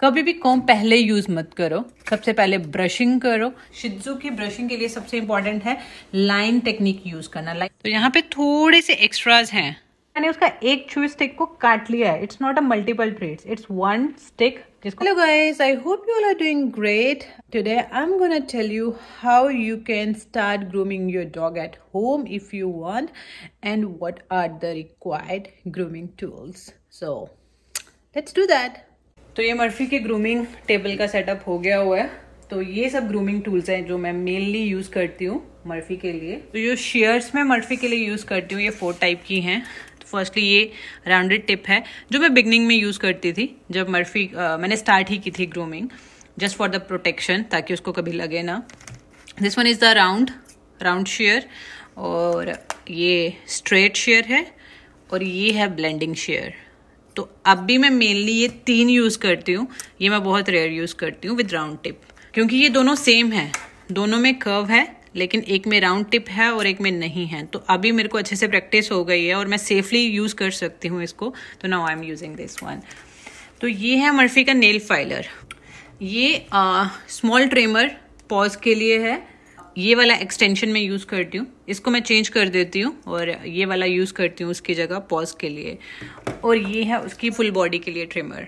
कभी भी कॉम पहले यूज़ मत करो। सबसे पहले ब्रशिंग करो। शिजू की ब्रशिंग के लिए सबसे इम्पोर्टेंट है लाइन टेक्निक यूज़ करना। लाइक तो यहाँ पे थोड़े से एक्स्ट्राज हैं। मैंने उसका एक चूज़ स्टिक को काट लिया है। It's not a multiple treat it's one stick hello guys I hope you all are doing great today I am gonna tell you how you can start grooming your dog at home if you want and what are the required grooming tools so let's do that तो ये Murphy के grooming table का setup हो गया हुआ है। तो ये सब ग्रूमिंग टूल्स हैं जो मैं मेनली यूज़ करती हूँ मर्फी के लिए। तो जो शेयर्स मैं मर्फी के लिए यूज़ करती हूँ ये फोर टाइप की हैं। तो फर्स्टली ये राउंडेड टिप है जो मैं बिगनिंग में यूज़ करती थी जब मर्फी आ, मैंने स्टार्ट ही की थी grooming just for the protection ताकि उसको कभी लगे ना। This one is the round round shear और ये स्ट्रेट शेयर है और ये है ब्लेंडिंग शेयर तो अब भी मैं मेनली ये तीन यूज़ करती हूँ। ये मैं बहुत रेयर यूज़ करती हूँ विद राउंड टिप क्योंकि ये दोनों सेम है। दोनों में कर्व है, लेकिन एक में राउंड टिप है और एक में नहीं है। तो अभी मेरे को अच्छे से प्रैक्टिस हो गई है और मैं सेफली यूज़ कर सकती हूँ इसको। तो now I am using this one तो ये है मर्फी का नेल फाइलर ये स्मॉल ट्रेमर पॉज के लिए है। ये वाला एक्सटेंशन में यूज़ करती हूँ। इसको मैं चेंज कर देती हूँ और ये वाला यूज़ करती हूँ उसकी जगह पॉज के लिए। और ये है उसकी फुल बॉडी के लिए ट्रिमर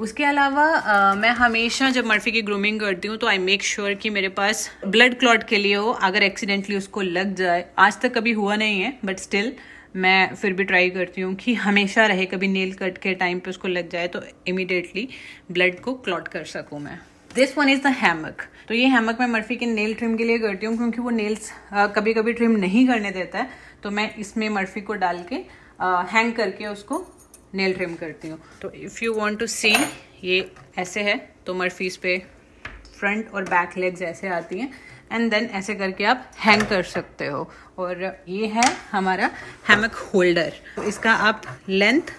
उसके अलावा आ, मैं हमेशा जब मर्फी की ग्रूमिंग करती हूँ तो आई मेक श्योर कि मेरे पास ब्लड क्लॉट के लिए हो अगर एक्सीडेंटली उसको लग जाए। आज तक कभी हुआ नहीं है बट स्टिल मैं फिर भी ट्राई करती हूँ कि हमेशा रहे कभी नेल कट के टाइम पे उसको लग जाए तो इमिडिएटली ब्लड को क्लॉट कर सकूँ मैं। This one is the hammock तो ये हैमक मैं मर्फी के नेल ट्रिम के लिए करती हूँ क्योंकि वो नेल्स कभी कभी ट्रिम नहीं करने देता है तो मैं इसमें मर्फी को डाल के आ, हैंग करके उसको नेल ट्रिम करती हूँ। तो if you want to see ये ऐसे है तो मर्फीज पे फ्रंट और बैक लेग्स ऐसे आती हैं एंड देन ऐसे करके आप हैंग कर सकते हो। और ये है हमारा हैमक होल्डर तो इसका आप लेंथ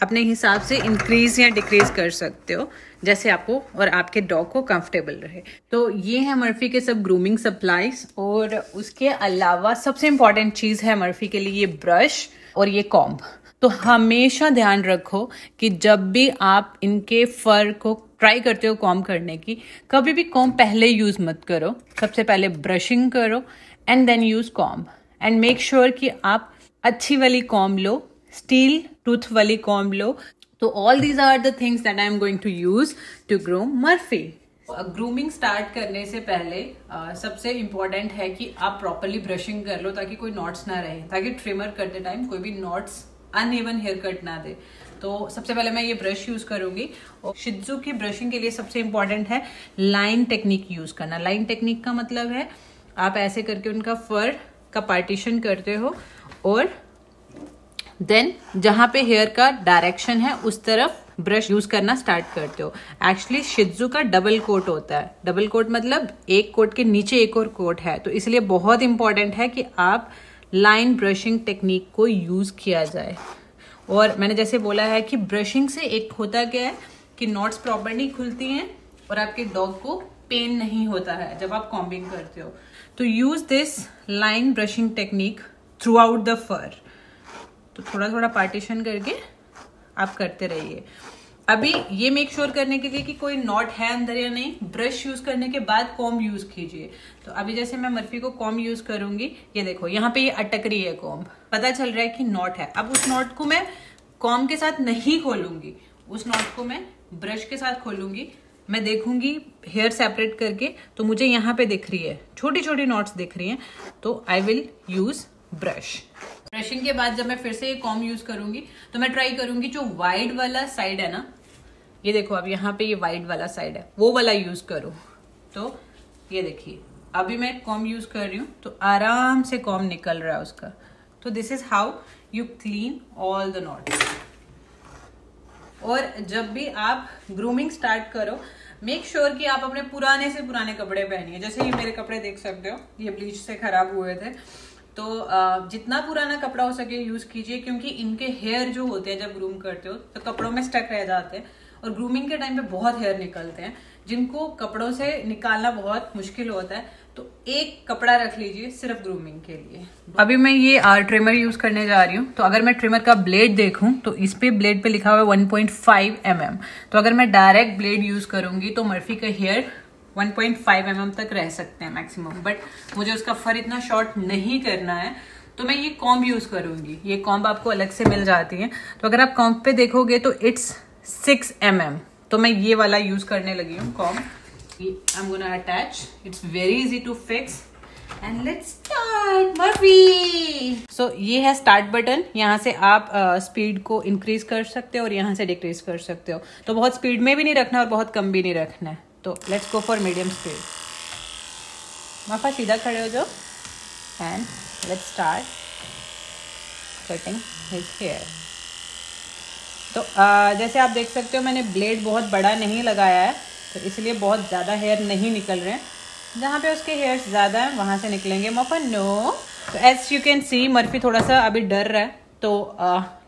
अपने हिसाब से इंक्रीज या डिक्रीज कर सकते हो, जैसे आपको और आपके डॉग को कंफर्टेबल रहे। तो ये है मर्फी के सब ग्रूमिंग सप्लाईज और उसके अलावा सबसे इंपॉर्टेंट चीज़ है मर्फी के लिए ये ब्रश और ये कॉम्ब तो हमेशा ध्यान रखो कि जब भी आप इनके फर को ट्राई करते हो कॉम करने की, कभी भी कॉम पहले यूज़ मत करो। सबसे पहले ब्रशिंग करो and then use comb and make sure कि आप अच्छी वाली कॉम लो स्टील टूथ वाली कॉम लो तो all these are the things that I am going to use to groom Murphy grooming start करने से पहले uh, सबसे इम्पोर्टेंट है कि आप प्रॉपरली ब्रशिंग कर लो ताकि कोई नॉट्स ना रहे ताकि ट्रिमर करते टाइम कोई भी knots un uneven hair cut ना दे। तो सबसे पहले मैं ये ब्रश यूज़ करूँगी। और शिजू की ब्रशिंग के लिए सबसे इंपॉर्टेंट है लाइन टेक्निक यूज़ करना। लाइन टेक्निक का मतलब है आप ऐसे करके उनका फर का पार्टीशन करते हो और देन जहाँ पे हेयर का डायरेक्शन है, उस तरफ़ ब्रश यूज़ करना स्टार्ट करते हो। एक्चुअली शिजू का डबल कोट होता है। डबल कोट मतलब एक कोट के नीचे एक और कोट है। तो इसलिए बहुत इंपॉर्टेंट है कि आप लाइन ब्रशिंग टेक्निक को यूज़ किया जाए। और मैंने जैसे बोला है कि ब्रशिंग से एक होता क्या है कि नॉट्स प्रॉपरली खुलती हैं और आपके डॉग को पेन नहीं होता है जब आप कॉम्बिंग करते हो। तो use this line brushing technique throughout the fur तो थोड़ा थोड़ा पार्टीशन करके आप करते रहिए। अभी ये मेक श्योर sure करने के लिए कि कोई नॉट है अंदर या नहीं ब्रश यूज़ करने के बाद कॉम यूज़ कीजिए। तो अभी जैसे मैं मर्फी को कॉम यूज़ करूँगी, ये देखो, यहाँ पे ये अटक रही है कॉम पता चल रहा है कि नॉट है। अब उस नॉट को मैं कॉम के साथ नहीं खोलूँगी। उस नॉट को मैं ब्रश के साथ खोलूँगी। मैं देखूँगी हेयर सेपरेट करके तो मुझे यहाँ पे दिख रही है। छोटी छोटी नॉट्स दिख रही हैं तो I will use brush brushing के बाद जब मैं फिर से ये कॉम यूज़ करूँगी तो मैं ट्राई करूँगी जो वाइड वाला साइड है ना, ये देखो अब यहाँ पे ये वाइड वाला साइड है, वो वाला यूज़ करो। तो ये देखिए, अभी मैं कॉम यूज़ कर रही हूँ तो आराम से कॉम निकल रहा है उसका। तो this is how you clean all the knot और जब भी आप ग्रूमिंग स्टार्ट करो मेक श्योर sure कि आप अपने पुराने से पुराने कपड़े पहनिए। जैसे ये मेरे कपड़े देख सकते हो, ये ब्लीच से खराब हुए थे। तो जितना पुराना कपड़ा हो सके यूज़ कीजिए, क्योंकि इनके हेयर जो होते हैं जब ग्रूम करते हो तो कपड़ों में स्टक रह जाते हैं। और ग्रूमिंग के टाइम पे बहुत हेयर निकलते हैं, जिनको कपड़ों से निकालना बहुत मुश्किल होता है। तो एक कपड़ा रख लीजिए सिर्फ़ ग्रूमिंग के लिए। अभी मैं ये आर ट्रिमर यूज़ करने जा रही हूँ। तो अगर मैं ट्रिमर का ब्लेड देखूँ तो इस पे ब्लेड पे लिखा हुआ है 1.5 पॉइंट mm तो अगर मैं डायरेक्ट ब्लेड यूज़ करूँगी तो मर्फी का हेयर 1.5 पॉइंट mm तक रह सकते हैं मैक्सिमम बट मुझे उसका फर इतना शॉर्ट नहीं करना है तो मैं ये कॉम्ब यूज़ करूँगी ये कॉम्ब आपको अलग से मिल जाती है तो अगर आप कॉम्ब पे देखोगे तो इट्स सिक्स एम mm. तो मैं ये वाला यूज़ करने लगी हूँ comb I'm gonna attach. It's very easy to fix. And let's start, Murphy. So ये है स्टार्ट बटन यहाँ से आप स्पीड uh, को इंक्रीज कर सकते हो और यहाँ से डिक्रीज कर सकते हो तो बहुत स्पीड में भी नहीं रखना और बहुत कम भी नहीं रखना है तो let's go for medium speed माफा सीधा खड़े हो जाओ. And let's start cutting his hair तो uh, जैसे आप देख सकते हो मैंने ब्लेड बहुत बड़ा नहीं लगाया है तो इसलिए बहुत ज़्यादा हेयर नहीं निकल रहे हैं. जहाँ पे उसके हेयर्स ज़्यादा हैं वहाँ से निकलेंगे. मोफा नो तो as you can see Murphy थोड़ा सा अभी डर रहा है तो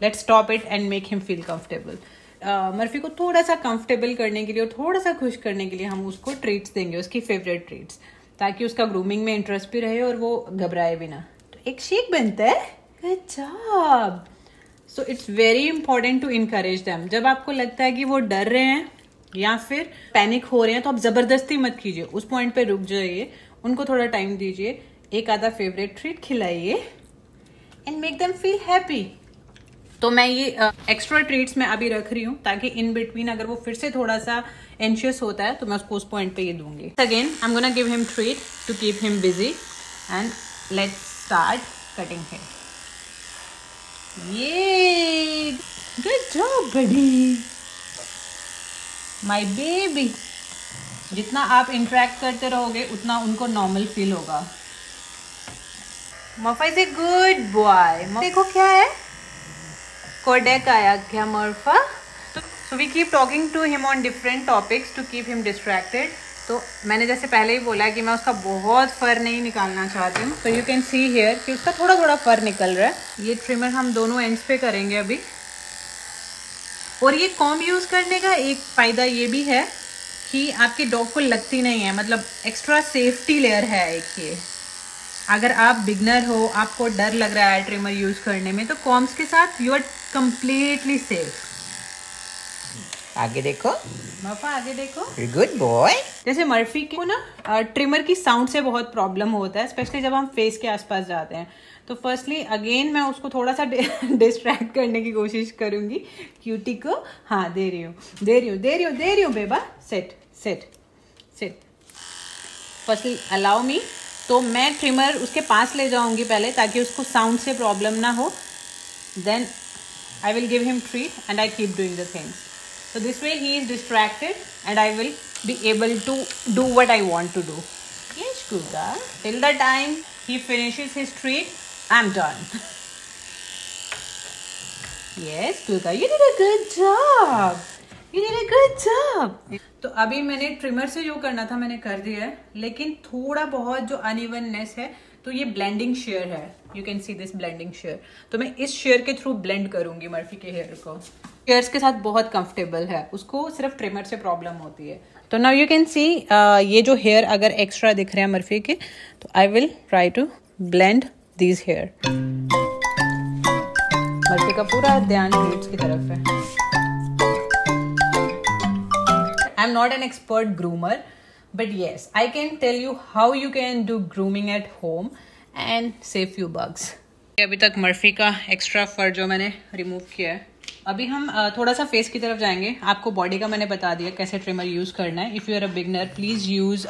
let's stop it and make him feel comfortable Murphy को थोड़ा सा कंफर्टेबल करने के लिए और थोड़ा सा खुश करने के लिए हम उसको ट्रीट्स देंगे, उसकी फेवरेट ट्रीट्स ताकि उसका ग्रूमिंग में इंटरेस्ट भी रहे और वो घबराए भी ना। तो एक शेक बनता है। Good job so it's very important to encourage them जब आपको लगता है कि वो डर रहे हैं या फिर पैनिक हो रहे हैं तो आप ज़बरदस्ती मत कीजिए। उस पॉइंट पे रुक जाइए। उनको थोड़ा टाइम दीजिए। एक आधा फेवरेट ट्रीट खिलाइए। And make them feel happy तो मैं ये एक्स्ट्रा ट्रीट्स मैं अभी रख रही हूँ ताकि इन बिटवीन अगर वो फिर से थोड़ा सा एंशियस होता है तो मैं उसको उस पॉइंट पे ये दूँगी। Again I am gonna give him treat to keep him busy and let start cutting him ये good job buddy my baby जितना आप इंटरेक्ट करते रहोगे, उतना उनको नॉर्मल फील होगा। मफा इज़ ए गुड बॉय देखो क्या है? आया क्या मर्फा so we keep talking to him on different topics to keep him distracted तो मैंने जैसे पहले ही बोला कि मैं उसका बहुत फर नहीं निकालना चाहती हूँ। तो यू कैन सी हेयर कि उसका थोड़ा थोड़ा फर निकल रहा है। ये ट्रिमर हम दोनों एंड्स पे करेंगे अभी। और ये कॉम यूज़ करने का एक फ़ायदा ये भी है कि आपके डॉग को लगती नहीं है। मतलब एक्स्ट्रा सेफ्टी लेयर है एक ये। अगर आप बिगनर हो आपको डर लग रहा है ट्रिमर यूज़ करने में तो कॉम्स के साथ यू आर कम्प्लीटली सेफ़ आगे देखो। मफा आगे देखो। गुड बॉय जैसे मर्फी को ना ट्रिमर की साउंड से बहुत प्रॉब्लम होता है स्पेशली जब हम फेस के आसपास जाते हैं। तो फर्स्टली अगेन मैं उसको थोड़ा सा डिस्ट्रैक्ट करने की कोशिश करूँगी। क्यूटी को। हाँ दे रही हूँ। दे रही हूँ दे रही हूँ दे रही हूँ बेबा। Set set set firstly allow me तो मैं ट्रिमर उसके पास ले जाऊँगी पहले ताकि उसको साउंड से प्रॉब्लम ना हो। Then I will give him treat and I keep doing the things so this way he is distracted and I will be able to do what I want to do Yash Gupta till the time he finish his treat I am done Yes, Tuka, you did a good job. You did a good job. तो अभी मैंने trimmer से जो करना था मैंने कर दिया है लेकिन थोड़ा बहुत जो अनइवननेस है तो ये ब्लेंडिंग शेयर है। You can see this blending shear तो मैं इस शेयर के थ्रू ब्लेंड करूँगी मर्फी के हेयर को। शेयर्स के साथ बहुत कंफर्टेबल है। उसको सिर्फ़ ट्रिमर से प्रॉब्लम होती है। तो नाउ यू कैन सी ये जो हेयर अगर एक्स्ट्रा दिख रहे हैं मर्फी के तो I will try to blend these hair Murphy का पूरा ध्यान की तरफ़ है। I am not an expert groomer but yes, i can tell you how you can do grooming at home and save few bugs अभी तक Murphy का extra फर जो मैंने रिमूव किया है। अभी हम थोड़ा सा फेस की तरफ़ जाएँगे। आपको बॉडी का मैंने बता दिया कैसे ट्रिमर यूज़ करना है। If you are a beginner please use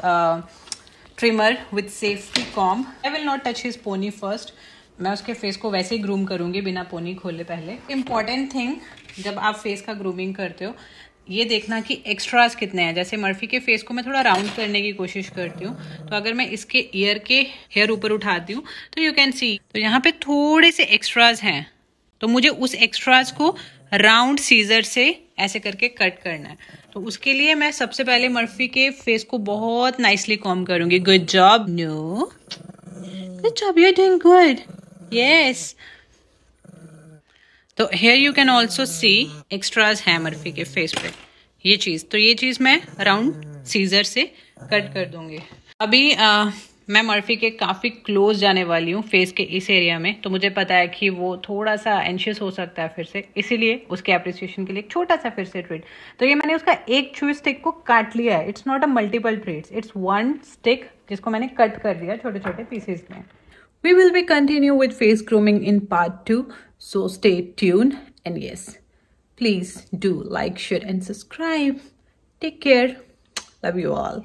trimmer with safety comb I will not touch his pony first मैं उसके फेस को वैसे ही ग्रूम करूँगी बिना पोनी खोले पहले। इंपॉर्टेंट थिंग जब आप फेस का ग्रूमिंग करते हो ये देखना कि एक्स्ट्राज कितने हैं। जैसे मर्फी के फेस को मैं थोड़ा राउंड करने की कोशिश करती हूँ। तो अगर मैं इसके ईयर के हेयर ऊपर उठाती हूँ तो यू कैन सी तो यहाँ पे थोड़े से एक्स्ट्राज हैं। तो मुझे उस एक्स्ट्राज को राउंड सीजर से ऐसे करके कट करना है। तो उसके लिए मैं सबसे पहले मर्फी के फेस को बहुत नाइसली कॉम करूँगी। Good job no good job you doing good yes तो here you can also see extras है मर्फी के फेस पे। ये चीज़ तो ये चीज़ मैं राउंड सीजर से कट कर दूँगी। अभी आ, मैं मर्फी के काफ़ी क्लोज जाने वाली हूँ फेस के इस एरिया में तो मुझे पता है कि वो थोड़ा सा एंशियस हो सकता है फिर से। इसीलिए उसके अप्रिसिएशन के लिए एक छोटा सा फिर से ट्रीट तो ये मैंने उसका एक चू स्टिक को काट लिया है। It's not a multiple treats it's one stick जिसको मैंने कट कर दिया छोटे छोटे पीसेज में। We will be continue with face grooming in part two so stay tune and yes please do like share and subscribe take care love you all